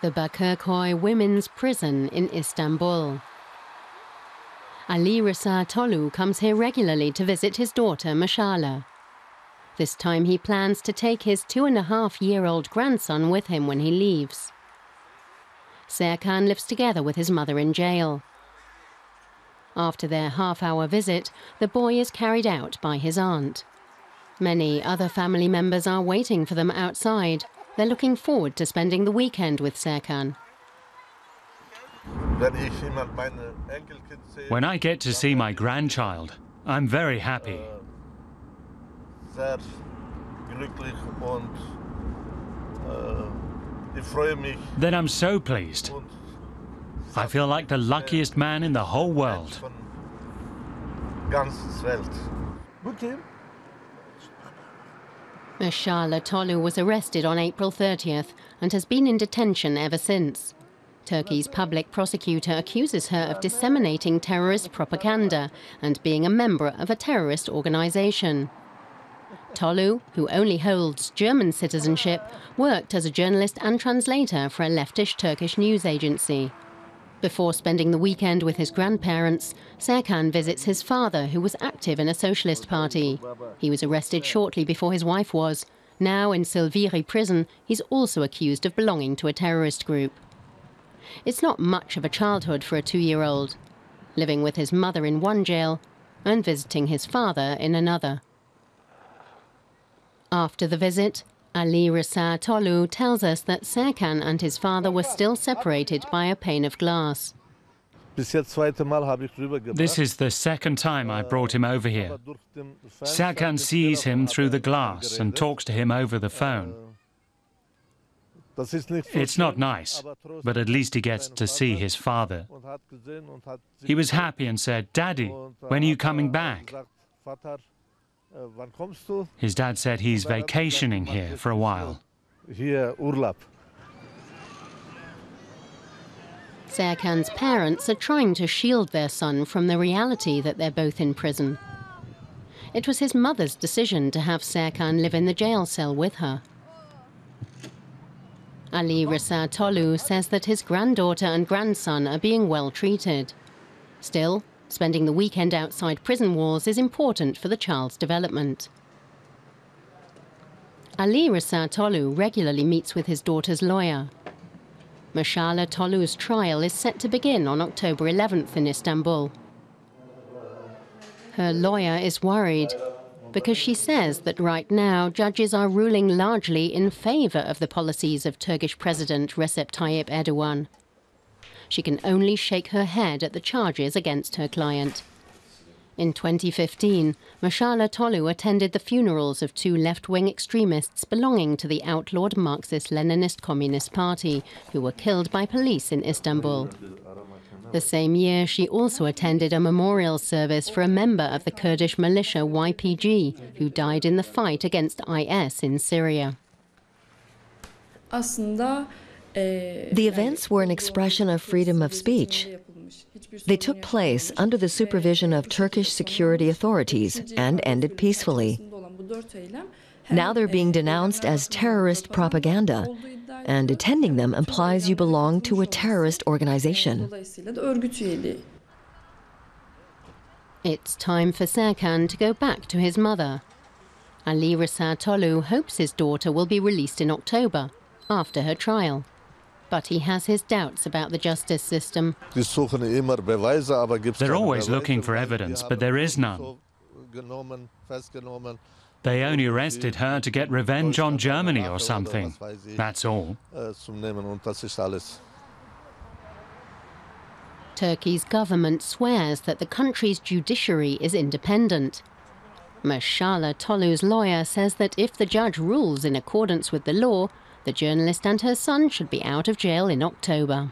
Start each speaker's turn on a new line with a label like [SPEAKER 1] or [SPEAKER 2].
[SPEAKER 1] the Bakırköy Women's Prison in Istanbul. Ali Rıza Tolu comes here regularly to visit his daughter Mesale. This time he plans to take his two and a half year old grandson with him when he leaves. Serkan lives together with his mother in jail. After their half hour visit, the boy is carried out by his aunt. Many other family members are waiting for them outside. They're looking forward to spending the weekend with Serkan.
[SPEAKER 2] When I get to see my grandchild, I'm very happy. Then I'm so pleased. I feel like the luckiest man in the whole world.
[SPEAKER 1] Mesale Tolu was arrested on April 30th and has been in detention ever since. Turkey's public prosecutor accuses her of disseminating terrorist propaganda and being a member of a terrorist organization. Tolu, who only holds German citizenship, worked as a journalist and translator for a leftist Turkish news agency. Before spending the weekend with his grandparents, Serkan visits his father, who was active in a socialist party. He was arrested shortly before his wife was. Now in Silivri prison, he's also accused of belonging to a terrorist group. It's not much of a childhood for a two-year-old, living with his mother in one jail and visiting his father in another. After the visit, Ali Rıza Tolu tells us that Serkan and his father were still separated by a pane of glass.
[SPEAKER 2] This is the second time I brought him over here. Serkan sees him through the glass and talks to him over the phone. It's not nice, but at least he gets to see his father. He was happy and said, Daddy, when are you coming back? His dad said he's vacationing here for a while.
[SPEAKER 1] Serkan's parents are trying to shield their son from the reality that they're both in prison. It was his mother's decision to have Serkan live in the jail cell with her. Ali Rıza Tolu says that his granddaughter and grandson are being well treated. Still, spending the weekend outside prison walls is important for the child's development. Ali Rıza Tolu regularly meets with his daughter's lawyer. Mesale Tolu's trial is set to begin on October 11th in Istanbul. Her lawyer is worried because she says that right now judges are ruling largely in favor of the policies of Turkish President Recep Tayyip Erdogan. She can only shake her head at the charges against her client. In 2015, Mesale Tolu attended the funerals of two left-wing extremists belonging to the outlawed Marxist-Leninist Communist Party, who were killed by police in Istanbul. The same year, she also attended a memorial service for a member of the Kurdish militia YPG, who died in the fight against IS in Syria.
[SPEAKER 3] Uh, the events were an expression of freedom of speech. They took place under the supervision of Turkish security authorities and ended peacefully. Now they're being denounced as terrorist propaganda, and attending them implies you belong to a terrorist organization.
[SPEAKER 1] It's time for Serkan to go back to his mother. Ali Rıza Tolu hopes his daughter will be released in October, after her trial. But he has his doubts about the justice system.
[SPEAKER 2] They're always looking for evidence, but there is none. They only arrested her to get revenge on Germany or something. That's all.
[SPEAKER 1] Turkey's government swears that the country's judiciary is independent. Mesale Tolu's lawyer says that if the judge rules in accordance with the law, the journalist and her son should be out of jail in October.